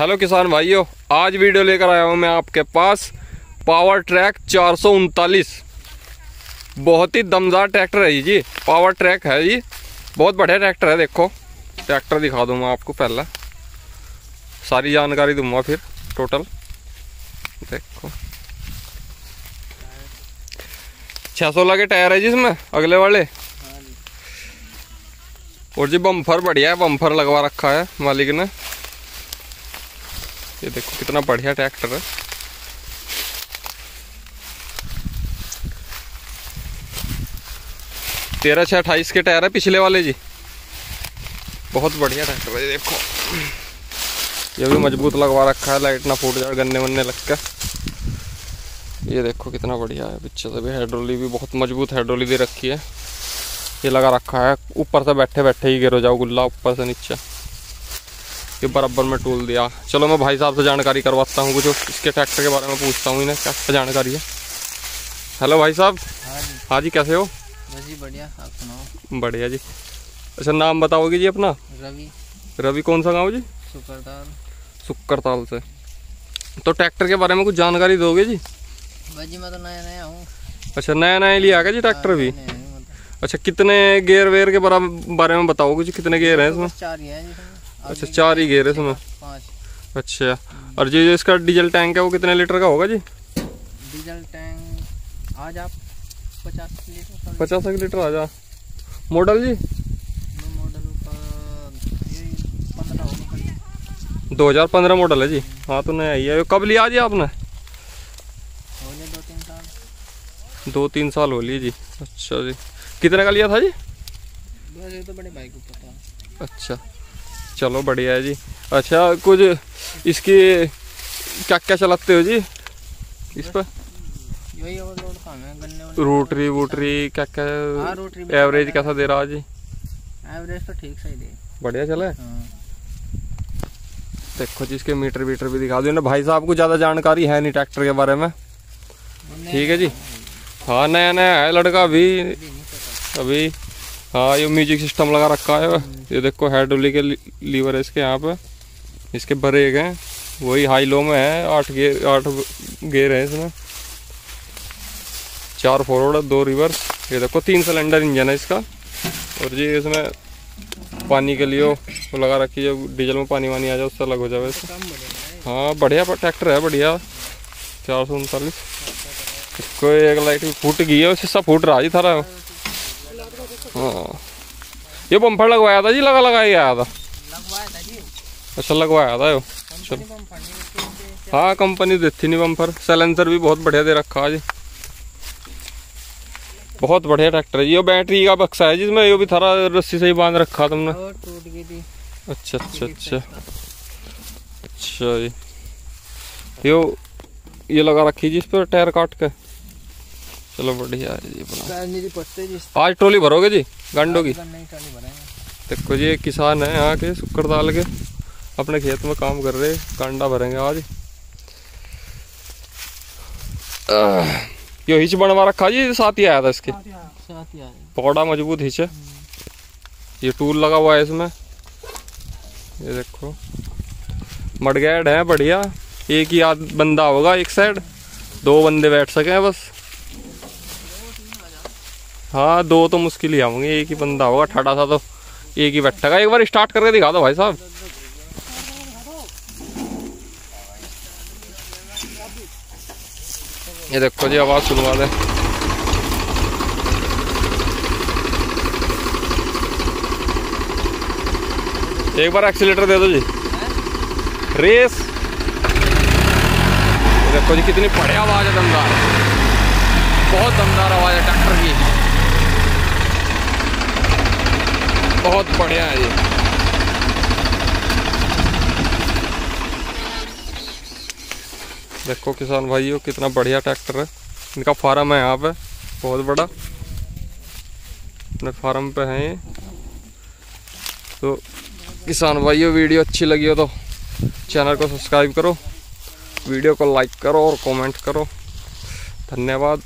Hello किसान भाइयों, आज वीडियो लेकर आया हूँ मैं आपके पास पावर ट्रैक चार सौ उनतालीस। बहुत ही दमदार ट्रैक्टर है जी, पावर ट्रैक है जी बहुत बढ़िया ट्रैक्टर है देखो। ट्रैक्टर दिखा दूँगा आपको पहला। सारी जानकारी दूँगा फिर टोटल देखो। छः सोलह के टायर है जी इसमें, अगले वाले। और जी बम्फर बढ़िया है, बम्फर लगवा रखा है मालिक ने। ये देखो कितना बढ़िया ट्रैक्टर है। तेरह छः अट्ठाईस के टायर है पिछले वाले जी। बहुत बढ़िया ट्रैक्टर है देखो। ये भी मज़बूत लगवा रखा है लाइट ना फूट जाए, गन्ने वन्ने लग कर ये देखो कितना बढ़िया है, पीछे से भी हाइड्रोली भी बहुत मज़बूत हाइड्रोली दे रखी है। ये लगा रखा है, ऊपर से बैठे बैठे ही गिर जाओ, गुल्ला ऊपर से नीचे। ये बराबर में टूल दिया। चलो मैं भाई साहब से जानकारी करवाता हूँ कुछ इसके ट्रैक्टर के बारे में पूछता हूँ इन्हें क्या जानकारी है? हेलो भाई साहब। हाँ जी। हाँ कैसे हो? जी बढ़िया आप सुनाओ? बढ़िया जी। अच्छा नाम बताओगे जी अपना? रवि। रवि कौन सा गाँव जी? सुकरताल। सुकरताल से। तो ट्रैक्टर के बारे में कुछ जानकारी दोगे जी? जी मैं तो नया नया हूँ। अच्छा नया नया लिया क्या जी ट्रैक्टर भी? अच्छा कितने गेयर वेयर के बारे में बताओगे जी कितने गेयर हैं इसमें? चार ही हैं अच्छा चार ही गेयर है इसमें अच्छा और जो इसका डीजल टैंक है वो कितने लीटर का होगा जी? डीजल टैंक आज आप पचास लीटर पचास लीटर आ। जा? मॉडल जी दो हज़ार पंद्रह मॉडल है जी। हाँ तो नया ही है। कब लिया जी आपने? दो तीन साल। दो तीन साल हो लिए जी। अच्छा जी। कितने का लिया था जी? तो बड़े भाई को पता। अच्छा। चलो बढ़िया है जी। अच्छा कुछ इसकी क्या क्या चलाते हो जी? इस पर? रोटरी वोटरी क्या क्या एवरेज हाँ, कैसा दे रहा जी? एवरेज तो ठीक सही दे। बढ़िया चला है? हाँ। देखो जी इसके मीटर वीटर भी दिखा दो ना। भाई साहब को ज़्यादा जानकारी है नहीं ट्रैक्टर के बारे में। ठीक है जी। हाँ। नया नया है लड़का अभी अभी हाँ ये म्यूज़िक सिस्टम लगा रखा है। ये देखो हाइड्रोलिक के लीवर है इसके यहाँ पे। इसके ब्रेक हैं। वही हाई लो में है। आठ गेयर आठ गेयर है इसमें। चार फॉरवर्ड दो रिवर्स ये देखो, तीन सिलेंडर इंजन है इसका। और जी इसमें पानी के लिए वो लगा रखी है। डीजल में पानी वानी आ जाए, उससे अलग हो जाए वैसे। हाँ बढ़िया ट्रैक्टर है, बढ़िया। चार सौ उनतालीस। कोई एक लाइट फूट गई है उससे सब फूट रहा जी थारा ये बम्फर लगवाया था जी लगा लगा ही आया था अच्छा लगवाया था हाँ कंपनी देती नहीं बम्फर सैलेंसर भी बहुत बढ़िया दे रखा है जी बहुत बढ़िया ट्रैक्टर है ये बैटरी का बक्सा है जिसमें ये भी थारा रस्सी से ही बाँध रखा तुमने अच्छा अच्छा अच्छा अच्छा जी यो ये लगा रखी जी इस पर टायर काट के चलो बढ़िया है जी आज ट्रोली भरोगे जी गांडो की? देखो जी किसान है यहाँ के शुक्र डाल के। अपने खेत में काम कर रहे कांडा भरेंगे आज। यो हिच बनवा रखा जी साथ ही आया था इसके। पौड़ा मज़बूत हिच है। ये टूल लगा हुआ है इसमें। ये देखो। मडगैड है बढ़िया। एक ही आध बंदा होगा एक साइड। दो बंदे बैठ सके बस। हाँ दो तो मुश्किल ही आऊँगे, एक ही बंदा होगा ठाडा सा तो एक ही बैठेगा एक बार स्टार्ट करके दिखा दो भाई साहब। ये देखो जी, आवाज़ सुनवा दे। एक बार एक्सीटर दे दो जी। रेस। देखो जी, कितनी बढ़िया आवाज़ है दमदार। बहुत दमदार आवाज़ है ट्रैक्टर की। बहुत बढ़िया है ये। देखो किसान भाइयों, कितना बढ़िया ट्रैक्टर है। इनका फार्म है यहाँ पे, बहुत बड़ा। अपने फार्म पे है ये। तो किसान भाइयों, वीडियो अच्छी लगी हो तो चैनल को सब्सक्राइब करो, वीडियो को लाइक करो और कमेंट करो। धन्यवाद।